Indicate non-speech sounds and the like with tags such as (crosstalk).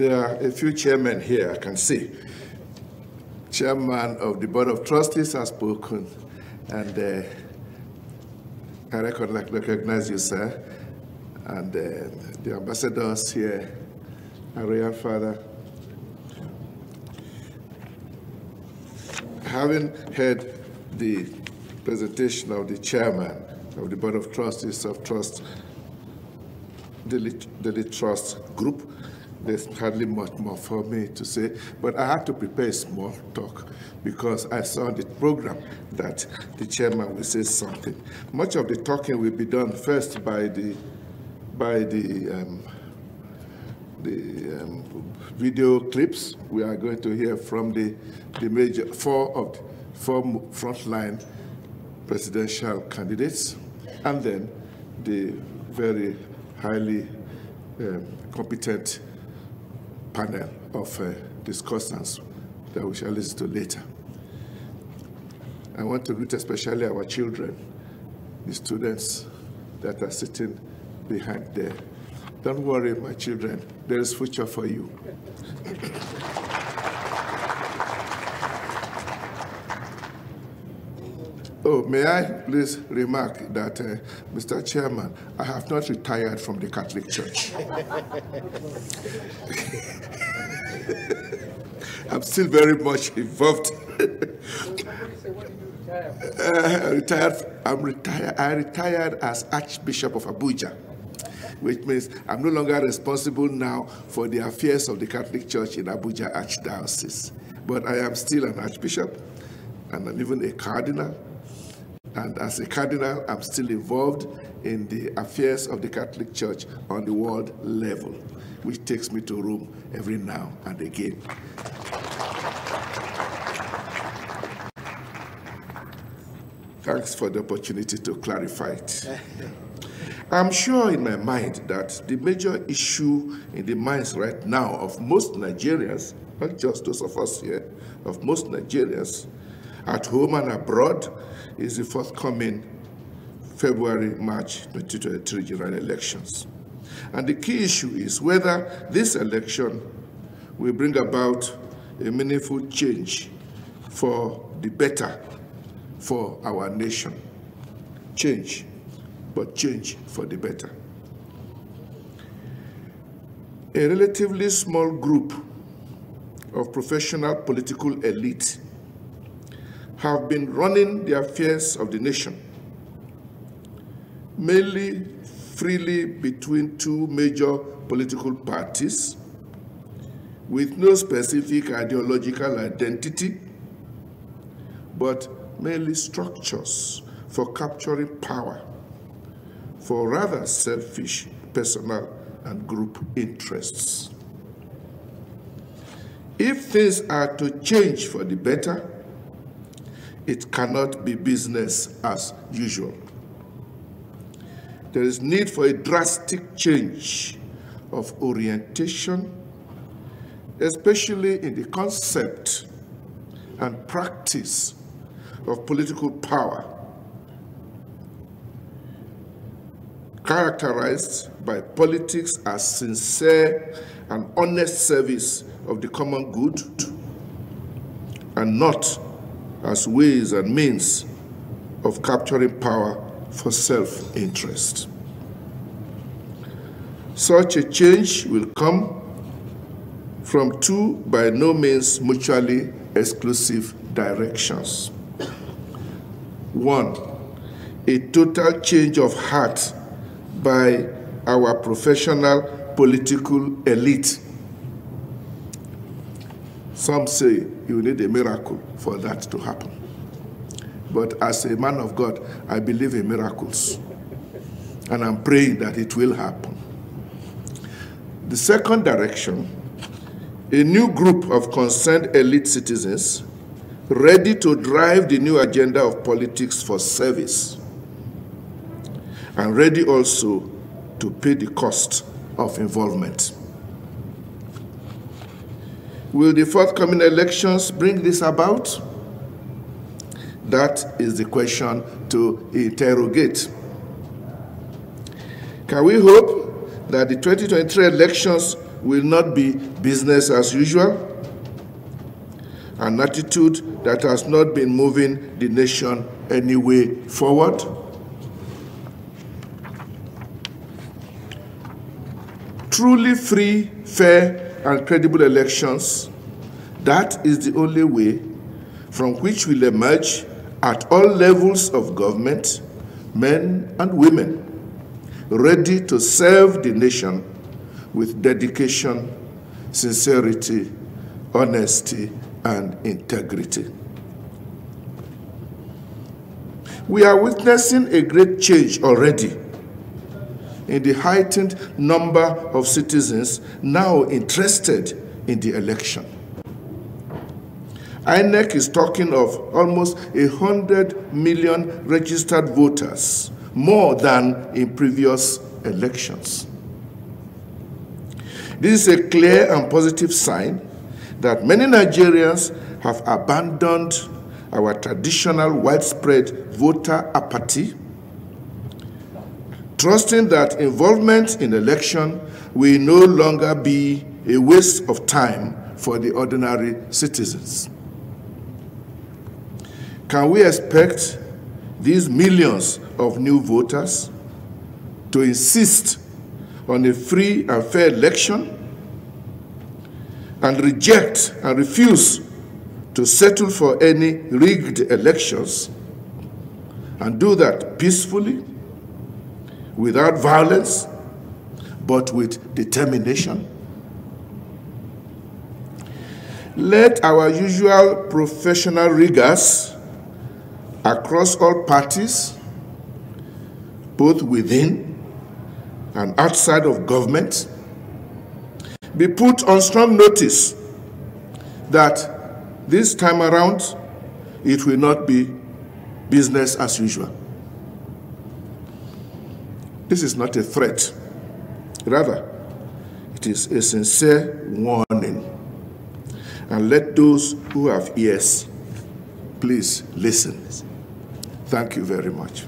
There are a few chairmen here, I can see. Chairman of the Board of Trustees has spoken, and uh, I recognize you, sir, and uh, the ambassadors here, our royal father. Having heard the presentation of the chairman of the Board of Trustees of Trust, Daily Trust Group, there's hardly much more for me to say, but I had to prepare a small talk because I saw the program that the chairman will say something. Much of the talking will be done first by the by the um, the um, video clips. We are going to hear from the the major four of four frontline presidential candidates, and then the very highly um, competent panel of uh, discussants that we shall listen to later. I want to greet especially our children, the students that are sitting behind there. Don't worry, my children, there is future for you. (laughs) Oh, may I please remark that, uh, Mr. Chairman, I have not retired from the Catholic Church. (laughs) I'm still very much involved. (laughs) uh, retired, I'm retired, I retired as Archbishop of Abuja, which means I'm no longer responsible now for the affairs of the Catholic Church in Abuja Archdiocese. But I am still an Archbishop and I'm even a Cardinal and as a cardinal, I'm still involved in the affairs of the Catholic Church on the world level, which takes me to Rome every now and again. Thanks for the opportunity to clarify it. (laughs) I'm sure in my mind that the major issue in the minds right now of most Nigerians, not just those of us here, of most Nigerians, at home and abroad, is the forthcoming February March 2023 general elections. And the key issue is whether this election will bring about a meaningful change for the better for our nation. Change, but change for the better. A relatively small group of professional political elite have been running the affairs of the nation, mainly freely between two major political parties with no specific ideological identity, but mainly structures for capturing power for rather selfish personal and group interests. If things are to change for the better, it cannot be business as usual. There is need for a drastic change of orientation, especially in the concept and practice of political power, characterized by politics as sincere and honest service of the common good and not as ways and means of capturing power for self interest. Such a change will come from two by no means mutually exclusive directions. One, a total change of heart by our professional political elite. Some say you need a miracle for that to happen. But as a man of God, I believe in miracles. And I'm praying that it will happen. The second direction, a new group of concerned elite citizens ready to drive the new agenda of politics for service and ready also to pay the cost of involvement. Will the forthcoming elections bring this about? That is the question to interrogate. Can we hope that the 2023 elections will not be business as usual, an attitude that has not been moving the nation any way forward. Truly free, fair, and credible elections, that is the only way from which will emerge at all levels of government men and women ready to serve the nation with dedication, sincerity, honesty, and integrity. We are witnessing a great change already in the heightened number of citizens now interested in the election. INEC is talking of almost 100 million registered voters, more than in previous elections. This is a clear and positive sign that many Nigerians have abandoned our traditional widespread voter apathy, trusting that involvement in election will no longer be a waste of time for the ordinary citizens. Can we expect these millions of new voters to insist on a free and fair election and reject and refuse to settle for any rigged elections and do that peacefully, without violence, but with determination? Let our usual professional riggers across all parties, both within and outside of government, be put on strong notice that this time around it will not be business as usual. This is not a threat. Rather, it is a sincere warning. And let those who have ears please listen. Thank you very much.